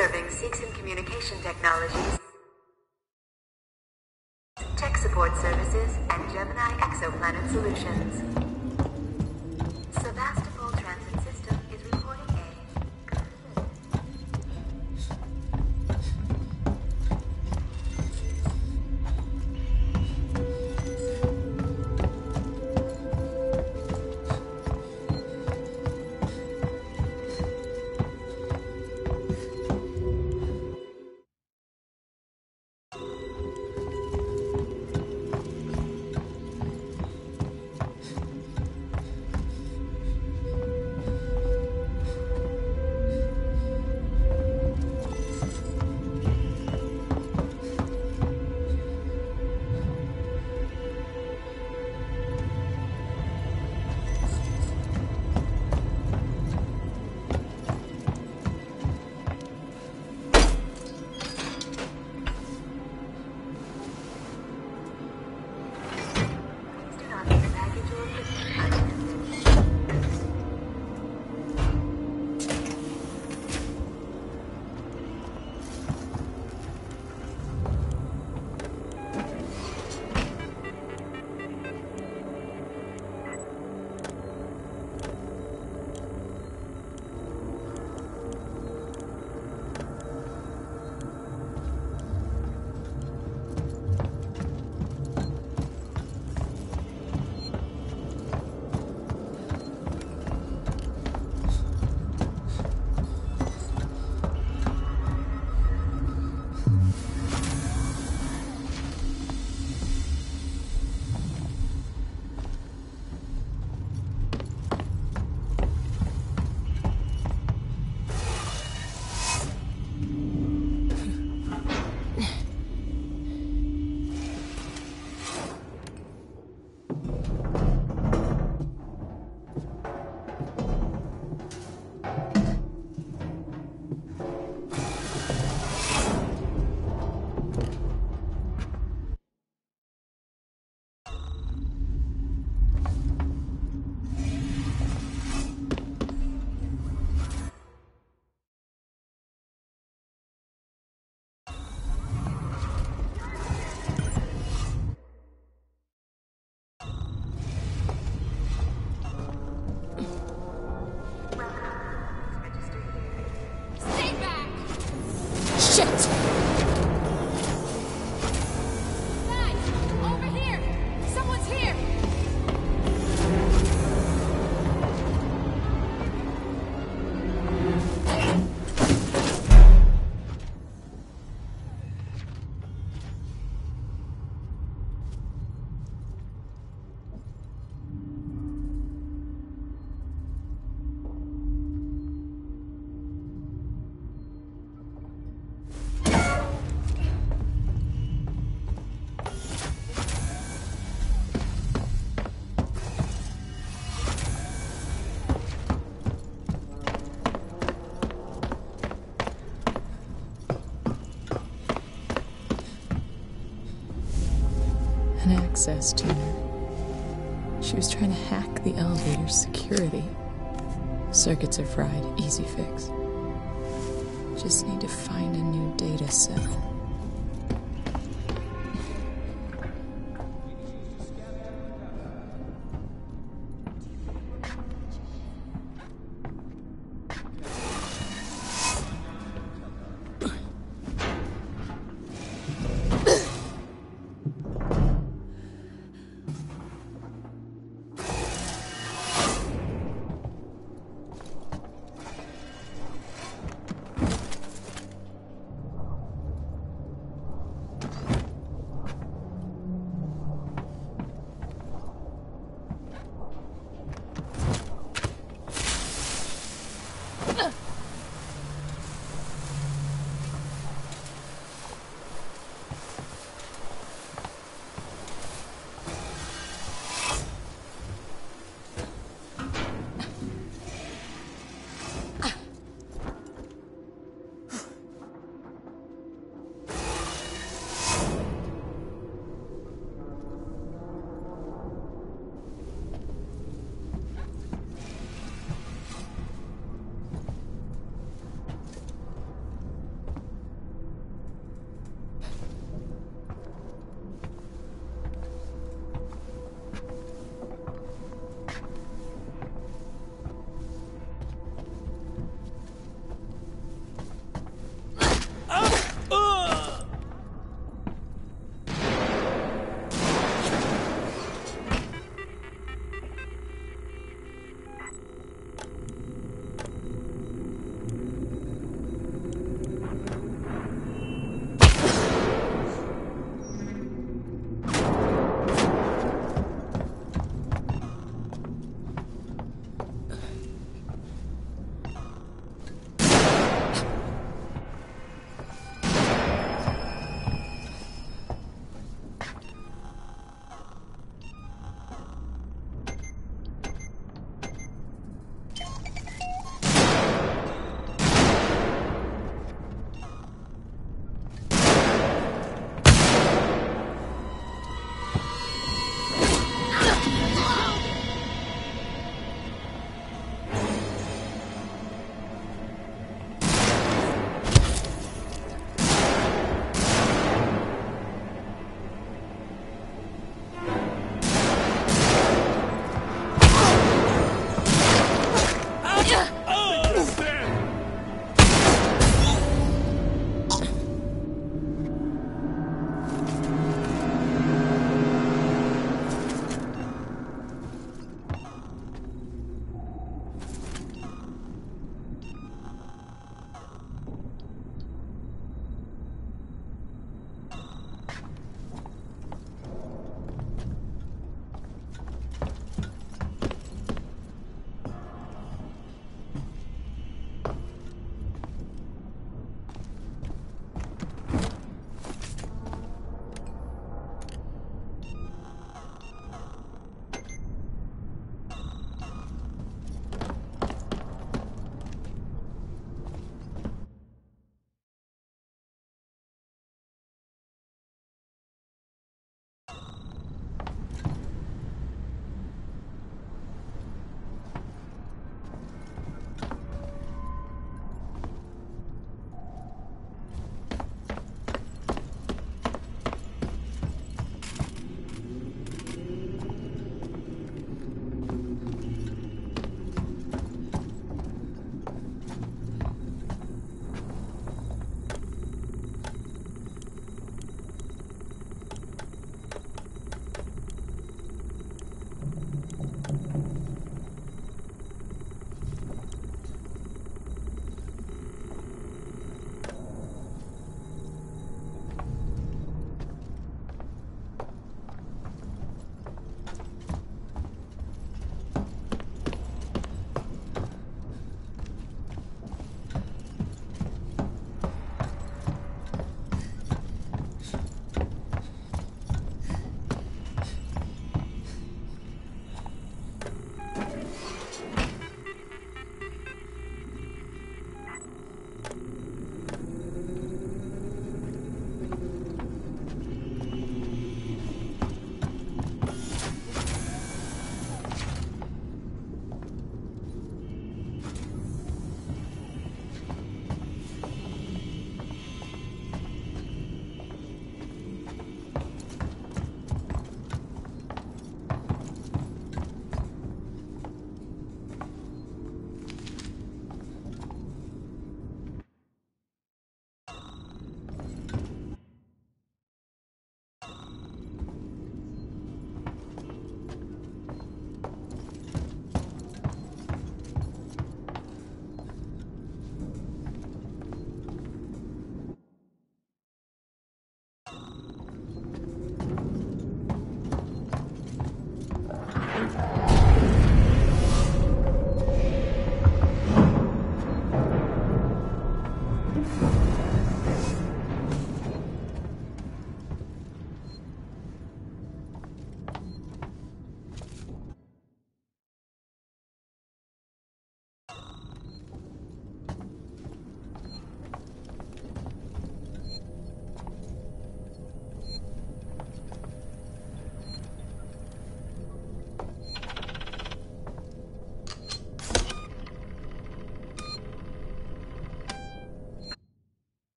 serving Seegson Communication Technologies, Tech Support Services, and Gemini Exoplanet Solutions. Access tuner. She was trying to hack the elevator's security. Circuits are fried, easy fix. Just need to find a new data cell.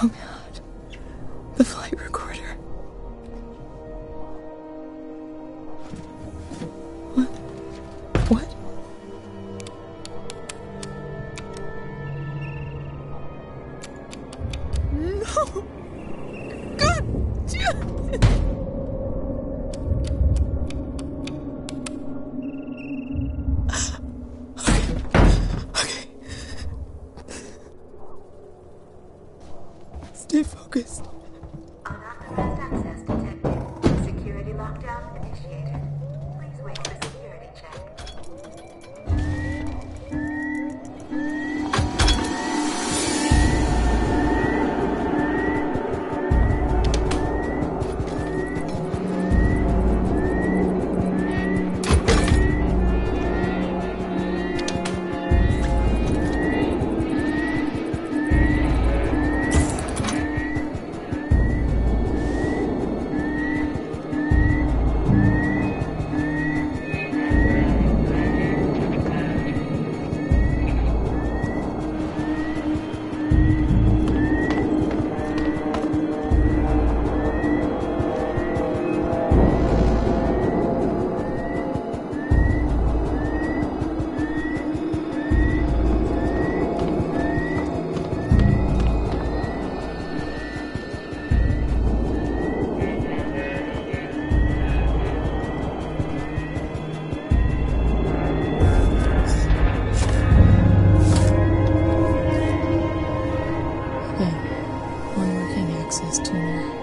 Oh god. The flight recorder. access to